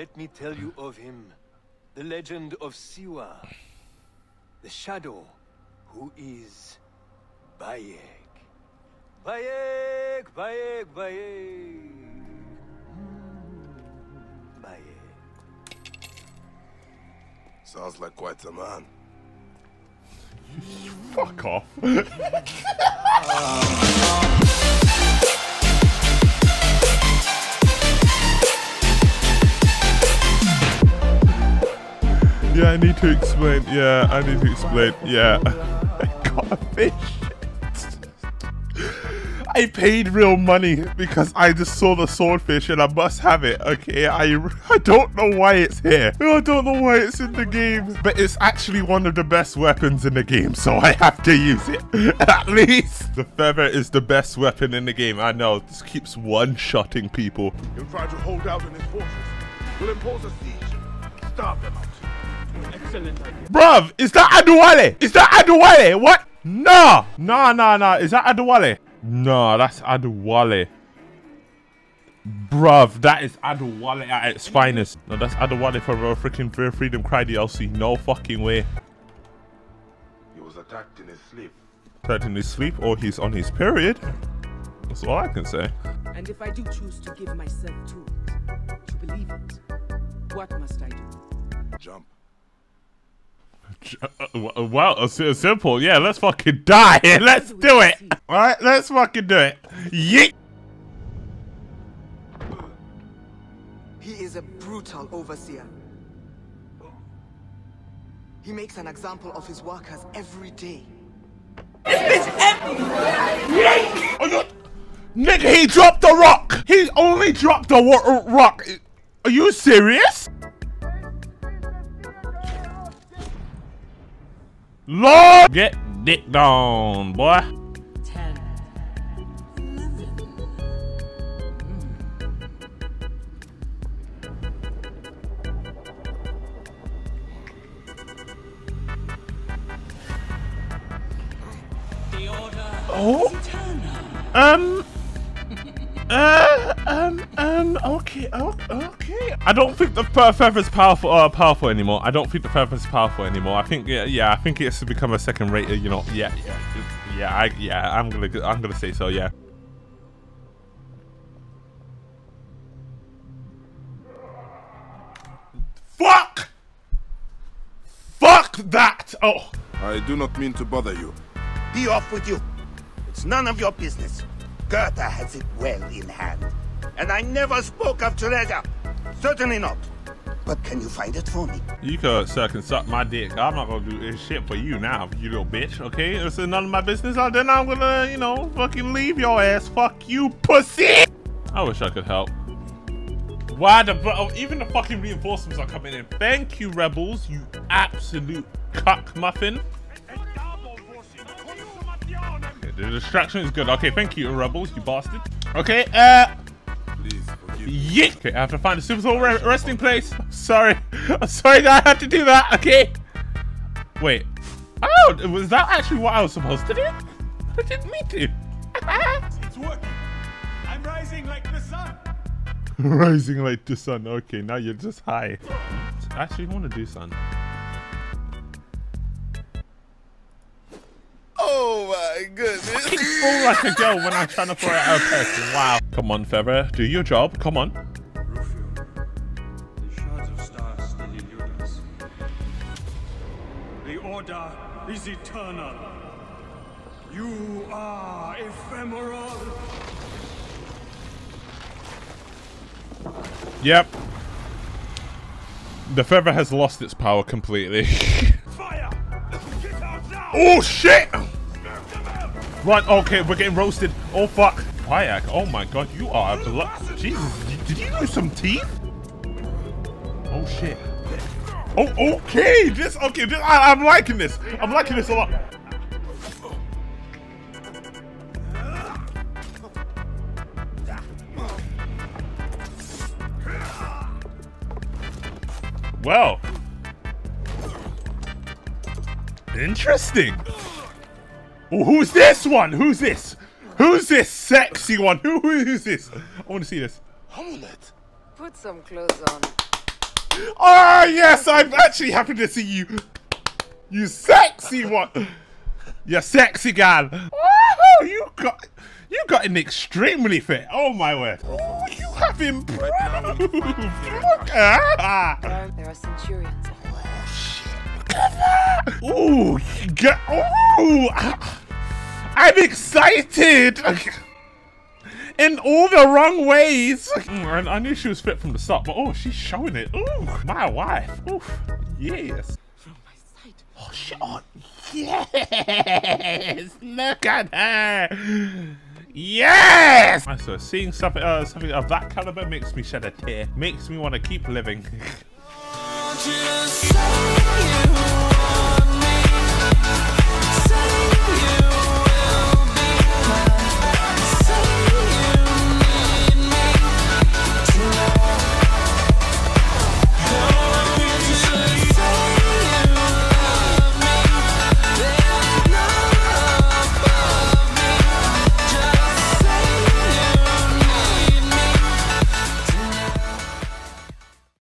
Let me tell you of him. The legend of Siwa. The shadow who is Bayek. Bayek, Bayek, Bayek. Bayek. Sounds like quite a man. Fuck off. to explain. Yeah, I need to explain. Yeah. I got a fish. I paid real money because I just saw the swordfish and I must have it. Okay, I I don't know why it's here. I don't know why it's in the game, but it's actually one of the best weapons in the game, so I have to use it. At least the feather is the best weapon in the game. I know this keeps one-shotting people. He'll try to hold out in his fortress. We'll impose a siege. Them out. Bruv, is that Adewale? Is that Adewale? What? Nah, nah, nah, nah. Is that Adewale? No, that's Adewale. Bruv, that is Adewale at its finest. No, that's Adewale for a freaking Free Freedom Cry DLC. No fucking way. He was attacked in his sleep. Attacked in his sleep or he's on his period. That's all I can say. And if I do choose to give myself to it, to believe it, what must I do? Jump. Uh, uh, uh, Well, uh, it's it's simple. Yeah, let's fucking die. Let's do it. All right, let's fucking do it. Yeet. He is a brutal overseer. He makes an example of his workers every day. Oh, no. Nigga, he dropped the rock. He only dropped the wa- rock. Are you serious? Lord, get dick down, boy. Ten. Oh. Um. Uh, um, um, okay, okay, okay. I don't think the Feather is powerful, uh, powerful anymore. I don't think the Feather is powerful anymore. I think, yeah, yeah, I think it's become a second rate, you know, yeah, yeah, yeah, I, yeah, I'm gonna, I'm gonna say so, yeah. Fuck! Fuck that! Oh. I do not mean to bother you. Be off with you. It's none of your business. Goethe has it well in hand. And I never spoke of treasure. Certainly not. But can you find it for me? You could suck and suck my dick. I'm not gonna do this shit for you now, you little bitch. Okay, it's none of my business. Then I'm gonna, you know, fucking leave your ass. Fuck you, pussy. I wish I could help. Why the? Oh, even the fucking reinforcements are coming in. Thank you, rebels. You absolute cuck muffin. The distraction is good. Okay, thank you, rebels. You bastard. Okay, uh. Please. Yeah. Okay, I have to find a suitable re resting place. Sorry. I'm sorry that I had to do that. Okay. Wait. Oh, was that actually what I was supposed to do? I didn't mean to. It's working. I'm rising like the sun. Rising like the sun. Okay, now you're just high. I actually want to do sun. My goodness. Fall like a girl when I'm trying to throw out a person. Wow. Come on, Feather. Do your job. Come on. The shards of stars still elude us. The order is eternal. You are ephemeral. Yep. The feather has lost its power completely. Fire! Get out now! oh shit! Run. Okay, we're getting roasted. Oh fuck. Wyack. Oh my god, you are a blo- Jesus. Did you lose some teeth? Oh shit. Oh, okay. This. Okay. This, I, I'm liking this. I'm liking this a lot. Well. Interesting. Oh, who's this one? Who's this? Who's this sexy one? Who, who is this? I want to see this. Amunet. Put some clothes on. Oh yes, I'm actually happy to see you. You sexy one. You sexy gal. Woohoo! You got you gotten extremely fit. Oh my word. Oh, you have improved. Look at that. There are centurions. Ooh, get, ooh, ah. I'm excited. In all the wrong ways. Mm, I, I knew she was fit from the start, but oh, she's showing it. Ooh, my wife. Ooh, yes. From my sight. Oh, shit. Oh, yes. Look at her. Yes. So seeing something, uh, something of that caliber makes me shed a tear. Makes me want to keep living.